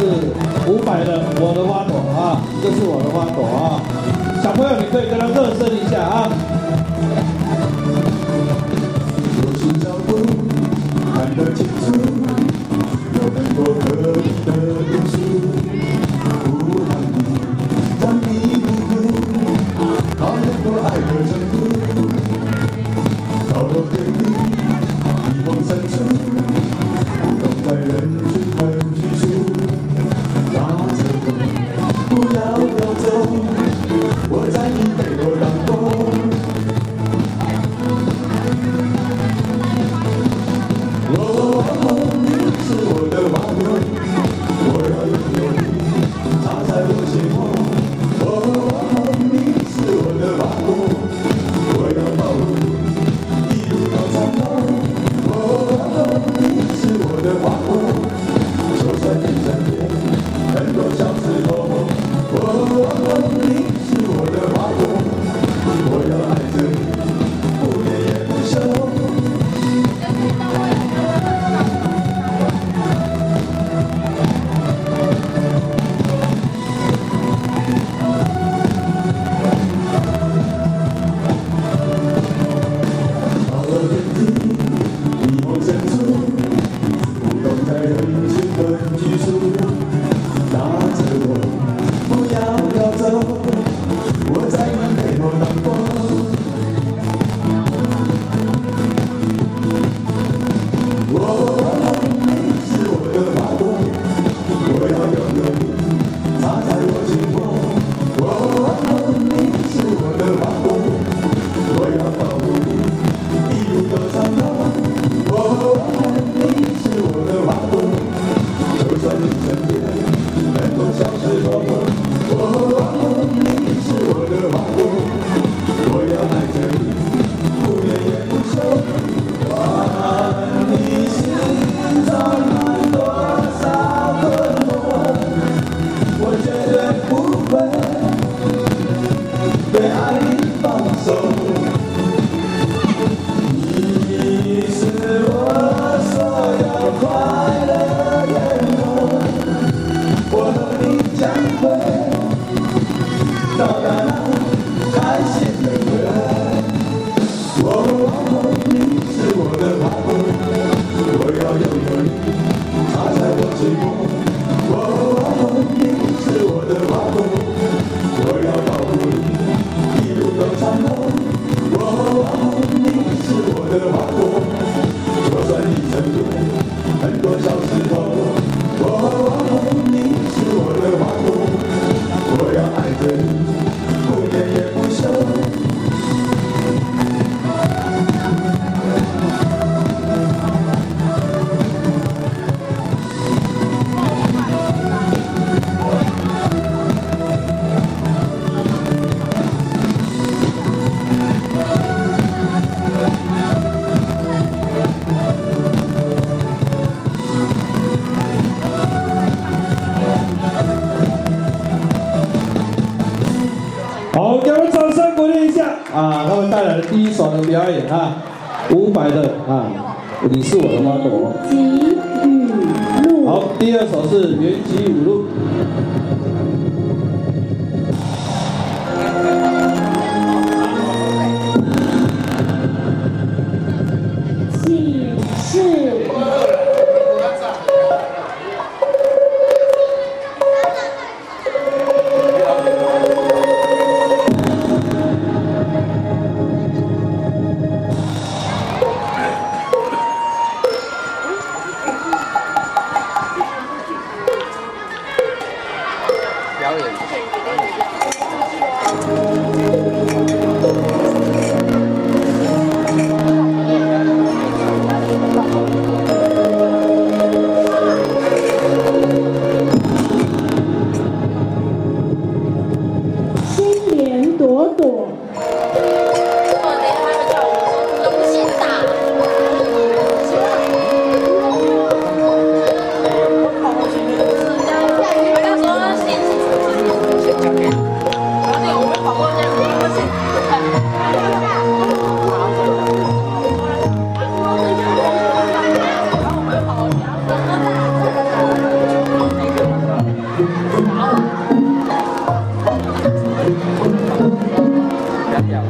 是五百的我的花朵啊这是我的花朵啊。小朋友你可以跟他热身一下啊。看得清楚有很多可的不让你让你孤独爱 我们掌声鼓励一下啊！他们带来的第一首的表演啊，伍佰的啊，《你是我的花朵》。好，第二首是《原籍五路》。chào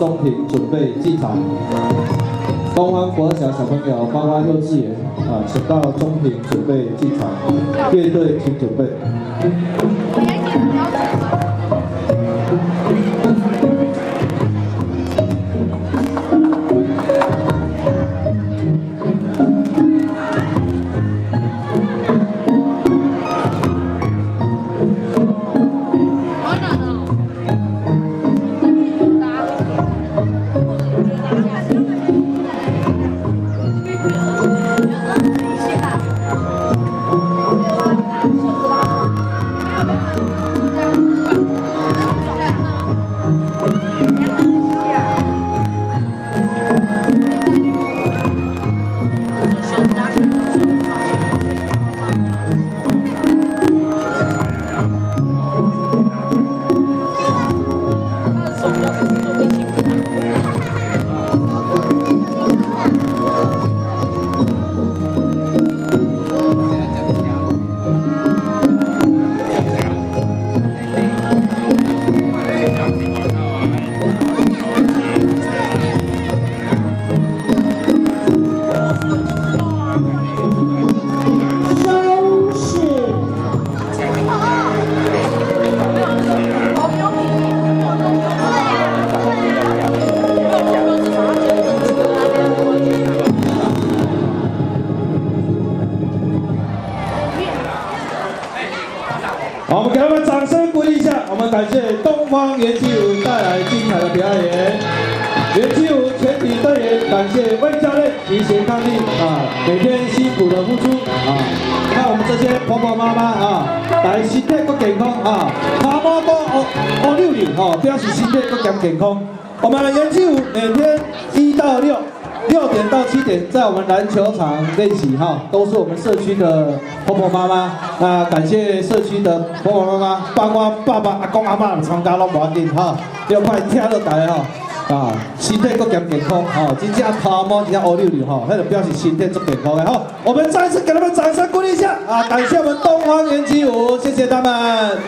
中庭准备进场。东方国小小朋友，包括幼稚园啊，请到中庭准备进场。乐队请准备。好，我们给他们掌声鼓励一下。我们感谢东方元气舞带来精彩的表演。元气舞全体队员感谢魏教练提前抗力啊，每天辛苦的付出啊。看我们这些婆婆妈妈啊，来身体更健康啊，爬毛都哦哦溜溜哦，表示身体更加健康。我们的元气舞每天一到六。到七点在我们篮球场练习哈，都是我们社区的婆婆妈妈。那感谢社区的婆婆妈妈，包括爸爸、阿公、阿妈参加拢无要紧哈，要快听落台哈啊，身体更加健康吼，真正头毛真正乌溜溜哈，那就表示身体足健康的哈。我们再次给他们掌声鼓励一下啊！感谢我们东方元气舞，谢谢他们。